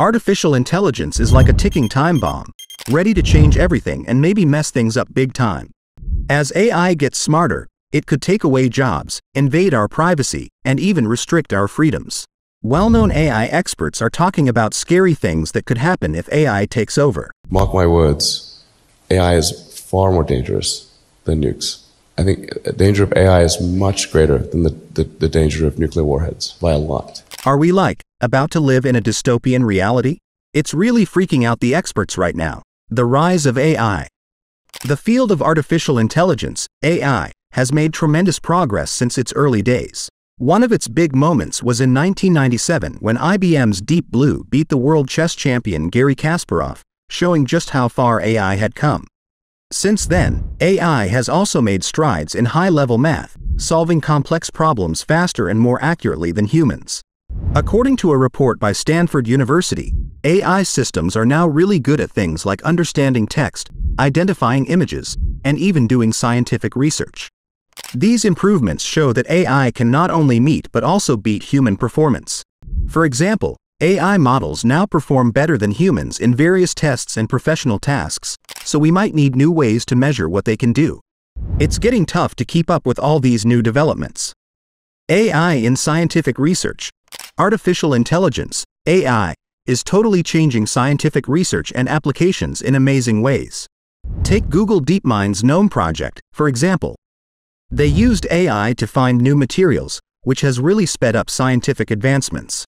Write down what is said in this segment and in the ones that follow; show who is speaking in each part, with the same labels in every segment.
Speaker 1: Artificial intelligence is like a ticking time bomb, ready to change everything and maybe mess things up big time. As AI gets smarter, it could take away jobs, invade our privacy, and even restrict our freedoms. Well-known AI experts are talking about scary things that could happen if AI takes over.
Speaker 2: Mark my words, AI is far more dangerous than nukes. I think the danger of AI is much greater than the, the, the danger of nuclear warheads by a lot.
Speaker 1: Are we like, about to live in a dystopian reality? It's really freaking out the experts right now. The rise of AI. The field of artificial intelligence, AI, has made tremendous progress since its early days. One of its big moments was in 1997 when IBM's Deep Blue beat the world chess champion Garry Kasparov, showing just how far AI had come. Since then, AI has also made strides in high-level math, solving complex problems faster and more accurately than humans. According to a report by Stanford University, AI systems are now really good at things like understanding text, identifying images, and even doing scientific research. These improvements show that AI can not only meet but also beat human performance. For example, AI models now perform better than humans in various tests and professional tasks, so we might need new ways to measure what they can do. It's getting tough to keep up with all these new developments. AI in scientific research Artificial intelligence, AI, is totally changing scientific research and applications in amazing ways. Take Google DeepMind's GNOME project, for example. They used AI to find new materials, which has really sped up scientific advancements.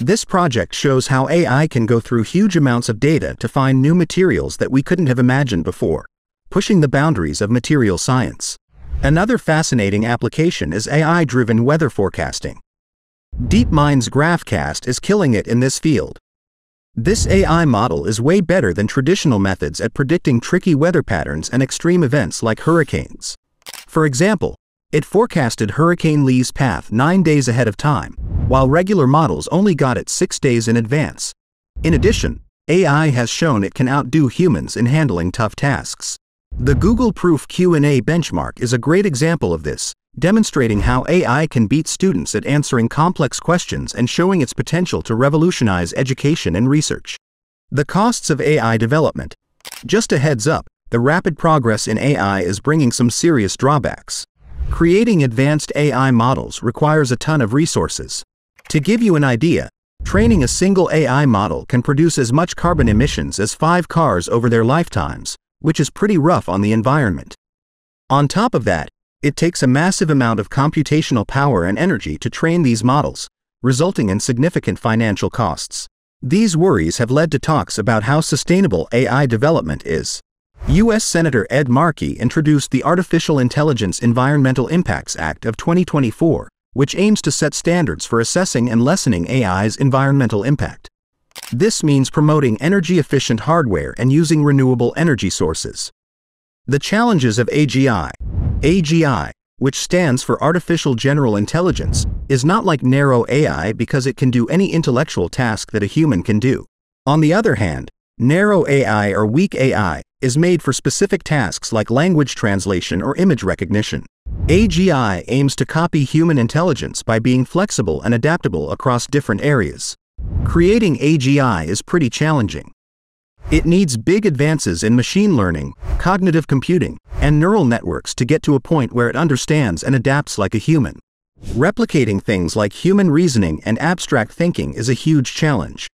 Speaker 1: This project shows how AI can go through huge amounts of data to find new materials that we couldn't have imagined before, pushing the boundaries of material science. Another fascinating application is AI-driven weather forecasting. DeepMind's GraphCast is killing it in this field. This AI model is way better than traditional methods at predicting tricky weather patterns and extreme events like hurricanes. For example, it forecasted Hurricane Lee's path nine days ahead of time, while regular models only got it six days in advance. In addition, AI has shown it can outdo humans in handling tough tasks. The Google Proof Q&A benchmark is a great example of this, demonstrating how AI can beat students at answering complex questions and showing its potential to revolutionize education and research. The costs of AI development. Just a heads up, the rapid progress in AI is bringing some serious drawbacks. Creating advanced AI models requires a ton of resources. To give you an idea, training a single AI model can produce as much carbon emissions as five cars over their lifetimes, which is pretty rough on the environment. On top of that, it takes a massive amount of computational power and energy to train these models, resulting in significant financial costs. These worries have led to talks about how sustainable AI development is. U.S. Senator Ed Markey introduced the Artificial Intelligence Environmental Impacts Act of 2024, which aims to set standards for assessing and lessening AI's environmental impact. This means promoting energy-efficient hardware and using renewable energy sources. The challenges of AGI AGI, which stands for Artificial General Intelligence, is not like narrow AI because it can do any intellectual task that a human can do. On the other hand, narrow AI or weak AI is made for specific tasks like language translation or image recognition. AGI aims to copy human intelligence by being flexible and adaptable across different areas. Creating AGI is pretty challenging. It needs big advances in machine learning, cognitive computing, and neural networks to get to a point where it understands and adapts like a human. Replicating things like human reasoning and abstract thinking is a huge challenge.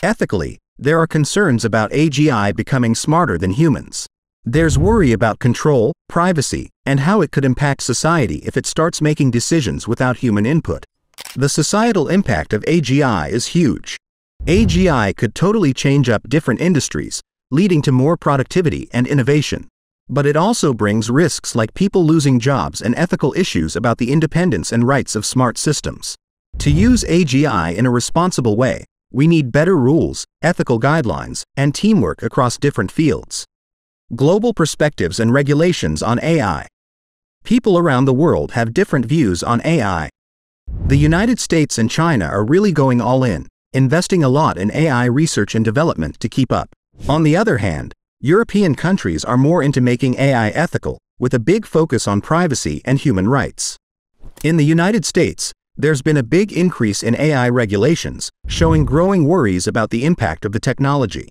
Speaker 1: Ethically, there are concerns about AGI becoming smarter than humans. There's worry about control, privacy, and how it could impact society if it starts making decisions without human input. The societal impact of AGI is huge. AGI could totally change up different industries, leading to more productivity and innovation. But it also brings risks like people losing jobs and ethical issues about the independence and rights of smart systems. To use AGI in a responsible way, we need better rules, ethical guidelines, and teamwork across different fields. Global perspectives and regulations on AI. People around the world have different views on AI. The United States and China are really going all in, investing a lot in AI research and development to keep up. On the other hand, European countries are more into making AI ethical, with a big focus on privacy and human rights. In the United States, there's been a big increase in AI regulations, showing growing worries about the impact of the technology.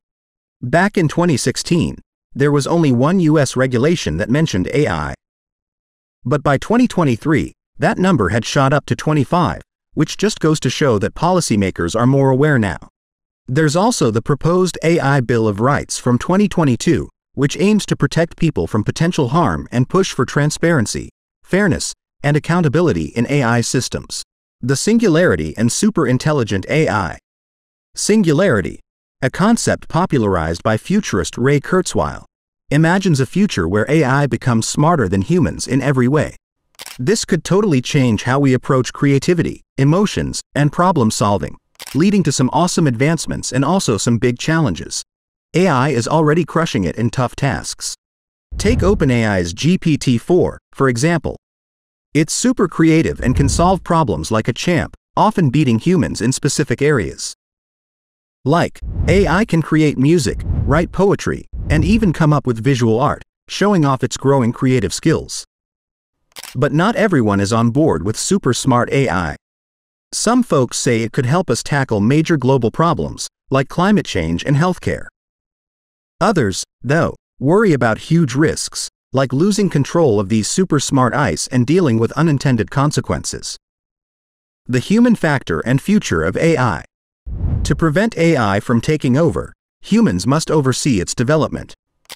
Speaker 1: Back in 2016, there was only one US regulation that mentioned AI. But by 2023, that number had shot up to 25, which just goes to show that policymakers are more aware now. There's also the proposed AI Bill of Rights from 2022, which aims to protect people from potential harm and push for transparency, fairness, and accountability in AI systems. The Singularity and Superintelligent AI. Singularity, a concept popularized by futurist Ray Kurzweil, imagines a future where AI becomes smarter than humans in every way. This could totally change how we approach creativity, emotions, and problem solving, leading to some awesome advancements and also some big challenges. AI is already crushing it in tough tasks. Take OpenAI's GPT-4, for example. It's super creative and can solve problems like a champ, often beating humans in specific areas. Like, AI can create music, write poetry, and even come up with visual art, showing off its growing creative skills. But not everyone is on board with super smart AI. Some folks say it could help us tackle major global problems, like climate change and healthcare. Others, though, worry about huge risks, like losing control of these super smart AIs and dealing with unintended consequences. The human factor and future of AI. To prevent AI from taking over, humans must oversee its development.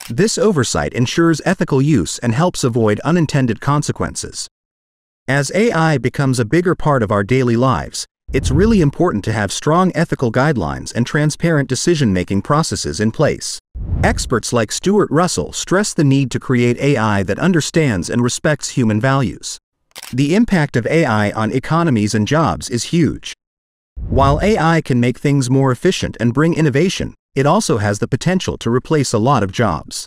Speaker 1: This oversight ensures ethical use and helps avoid unintended consequences. As AI becomes a bigger part of our daily lives, it's really important to have strong ethical guidelines and transparent decision-making processes in place. Experts like Stuart Russell stress the need to create AI that understands and respects human values. The impact of AI on economies and jobs is huge. While AI can make things more efficient and bring innovation, it also has the potential to replace a lot of jobs.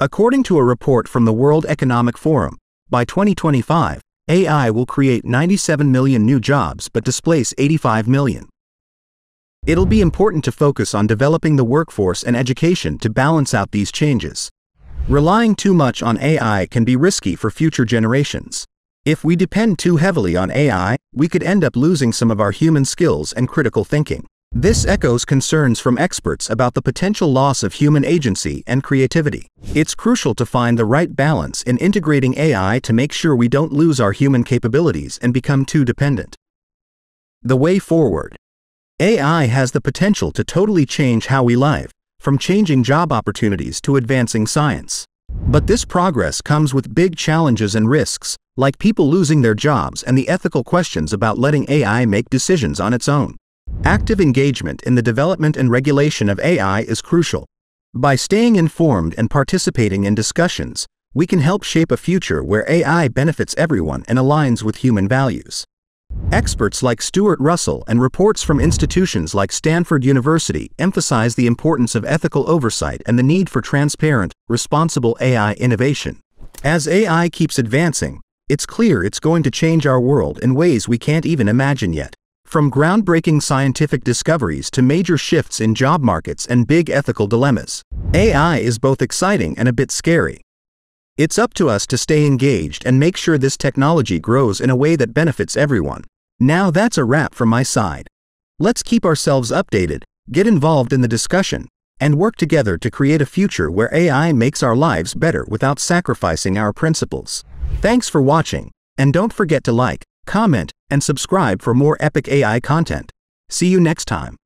Speaker 1: According to a report from the World Economic Forum, by 2025, AI will create 97 million new jobs but displace 85 million. It'll be important to focus on developing the workforce and education to balance out these changes. Relying too much on AI can be risky for future generations. If we depend too heavily on AI, we could end up losing some of our human skills and critical thinking. This echoes concerns from experts about the potential loss of human agency and creativity. It's crucial to find the right balance in integrating AI to make sure we don't lose our human capabilities and become too dependent. The way forward. AI has the potential to totally change how we live, from changing job opportunities to advancing science. But this progress comes with big challenges and risks, like people losing their jobs and the ethical questions about letting AI make decisions on its own. Active engagement in the development and regulation of AI is crucial. By staying informed and participating in discussions, we can help shape a future where AI benefits everyone and aligns with human values. Experts like Stuart Russell and reports from institutions like Stanford University emphasize the importance of ethical oversight and the need for transparent, responsible AI innovation. As AI keeps advancing, it's clear it's going to change our world in ways we can't even imagine yet. From groundbreaking scientific discoveries to major shifts in job markets and big ethical dilemmas, AI is both exciting and a bit scary. It's up to us to stay engaged and make sure this technology grows in a way that benefits everyone. Now that's a wrap from my side. Let's keep ourselves updated, get involved in the discussion, and work together to create a future where AI makes our lives better without sacrificing our principles. Thanks for watching, and don't forget to like, comment, and subscribe for more epic AI content. See you next time.